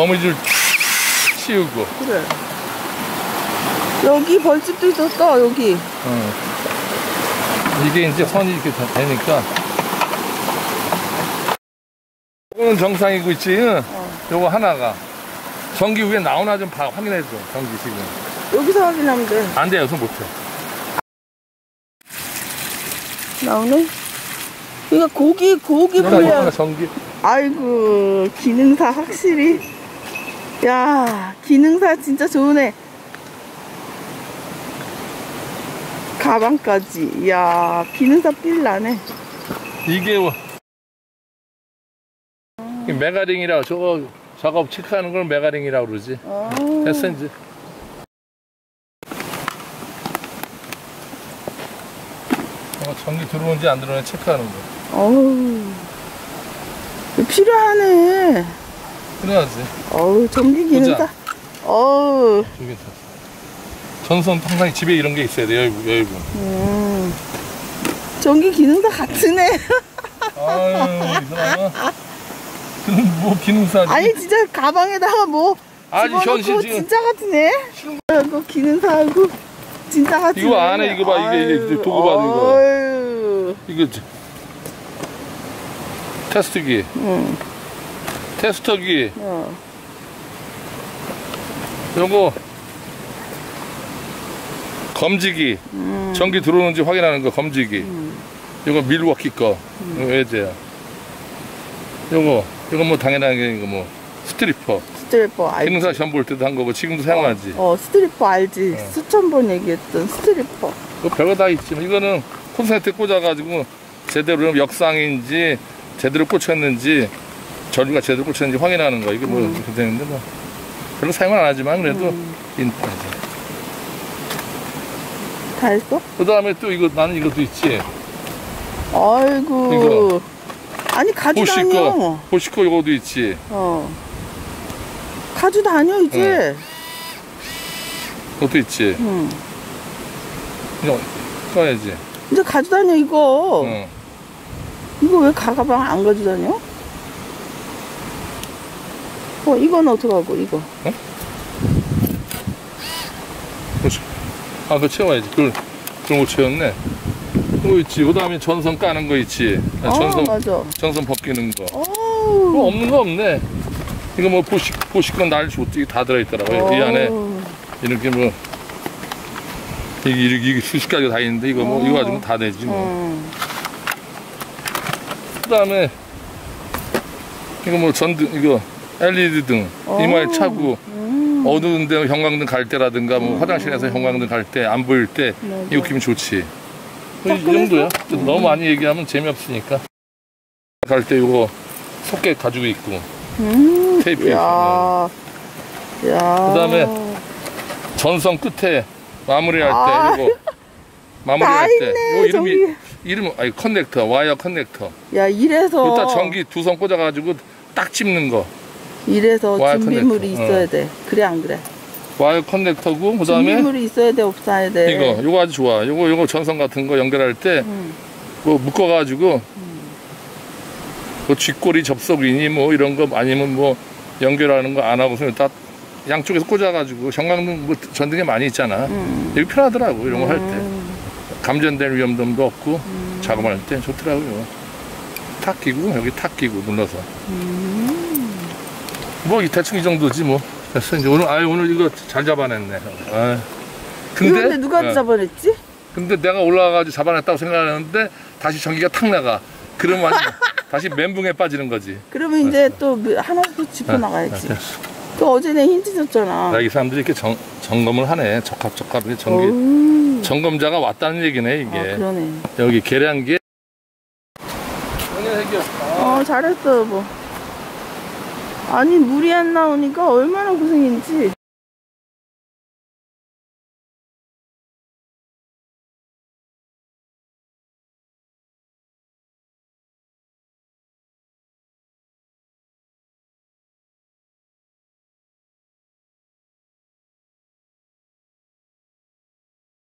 거미줄 치우고. 그래. 여기 벌집도 있었어, 여기. 어. 이게 이제 선이 이렇게 다 되니까. 이거는 정상이고 있지. 응? 요거 하나가. 전기 위에 나오나 좀 봐, 확인해줘. 전기 지금. 여기서 확인하면 돼. 안 돼, 여기서 못해. 나오네? 이거 고기, 고기 불려. 하나 전기. 아이고, 기능사 확실히. 야, 기능사 진짜 좋으네. 가방까지. 야, 기능사 삘 나네. 이게 뭐. 이게 메가링이라고, 저거 작업 체크하는 걸 메가링이라고 그러지. 어. 됐어, 이제. 어, 전기 들어오는지 안 들어오는지 체크하는 거. 어우. 필요하네. 그래야지. 어우, 전기 기능사. 어우. 저기. 전선 항상 집에 이런 게 있어야 돼, 여의부, 여의부. 음. 전기 기능사 같으네. 아유, 이. 그럼 뭐 기능사지. 아니, 진짜 가방에다가 뭐. 아니, 현실 지금. 진짜 같으네. 이거 기능사하고 진짜 같으네. 이거 안에 이거 봐, 이게, 이게 도구 봐, 이거. 이거 저- 테스트기, 응. 테스터기, 어. 요거 검지기, 음. 전기 들어오는지 확인하는 거 검지기. 요거 밀워키 거, 이거 외제야. 요거, 요거 뭐 당연하게 이거 뭐 Stripper. Stripper 알지? 기능사 시험 볼 때도 한 거고 지금도 사용하지. 어, 스트리퍼 알지? 어. 수천 번 얘기했던 스트리퍼. 그 별거 다 있지. 뭐 이거는 콘센트 꽂아가지고 제대로 역상인지 제대로 꽂혔는지 전류가 제대로 꽂혔는지 확인하는 거. 이게 뭐 음. 되는데 뭐 별로 사용은 안 하지만 그래도 인터넷. 다 했어? 그 다음에 또 이거 나는 이것도 있지. 아이고. 이거. 아니, 보시거, 다녀. 보시거 이거도 있지. 어. 가져 다녀, 이제. 그것도 있지. 응. 이거 써야지. 이제 가져 다녀, 이거. 응. 이거 왜 가가방 안 가져 다녀? 어, 이건 어떡하고, 이거. 그렇지. 아, 그거 채워야지. 그걸, 그걸 못 채웠네. 그거 있지. 그 다음에 전선 까는 거 있지. 아, 어, 전선, 맞아. 전선 벗기는 거. 뭐 없는 거 없네. 이거 뭐 보식, 보식건 날 좋지. 다 들어있더라고요. 이 안에 어우. 이렇게 뭐, 이게, 이게, 이게 수십 가지가 다 있는데, 이거 뭐, 이거 가지고 다 되지 뭐. 음. 그 다음에, 이거 뭐 전등, 이거 LED 등, 이마에 어. 차고, 음. 어두운 데 형광등 갈 때라든가, 뭐 화장실에서 형광등 갈 때, 안 보일 때, 맞아. 이거 끼면 좋지. 뭐 이? 정도야. 너무 많이 얘기하면 재미없으니까. 갈 때 이거 속개 가지고 있고, 음. 테이프 야. 야. 그다음에 전선 끝에 마무리할 아. 때 이거 마무리할 다때 이거 이름이 저기. 이름 아니 커넥터 와이어 커넥터. 야, 이래서. 일단 전기 두 선 꽂아가지고 딱 찝는 거 이래서 와이어 준비물이 커넥터. 있어야 어. 돼. 그래, 안 그래? 와이어 커넥터고 그다음에 준비물이 있어야 돼, 없어야 돼. 이거 요거 아주 좋아. 요거 요거 전선 같은 거 연결할 때 음. 뭐 묶어가지고 뭐 쥐꼬리 접속이니 뭐 이런 거 아니면 뭐 연결하는 거 안 하고서 딱 양쪽에서 꽂아가지고 형광등 뭐 전등에 많이 있잖아. 음. 여기 편하더라고 이런 거 할 때. 음. 감전될 위험도 없고 작업할 때 좋더라고요. 탁 끼고 여기 탁 끼고 눌러서. 뭐이 대충 이 정도지 뭐. 됐어 이제 오늘 아유 오늘 이거 잘 잡아냈네. 아. 이거 근데 누가 어, 잡아냈지? 근데 내가 올라가가지고 잡아냈다고 생각하는데 다시 전기가 탁 나가. 그러면 다시 멘붕에 빠지는 거지. 그러면 이제 또 하나씩 또 아, 짚어 나가야지. 됐어. 또 어제 내 힌트 줬잖아. 야, 이 사람들이 이렇게 정, 점검을 하네. 적합 적합 이렇게 전기 어우. 점검자가 왔다는 얘기네 이게. 아, 그러네. 여기 계량기에. 어, 잘했어, 여보. 아니, 물이 안 나오니까 얼마나 고생인지.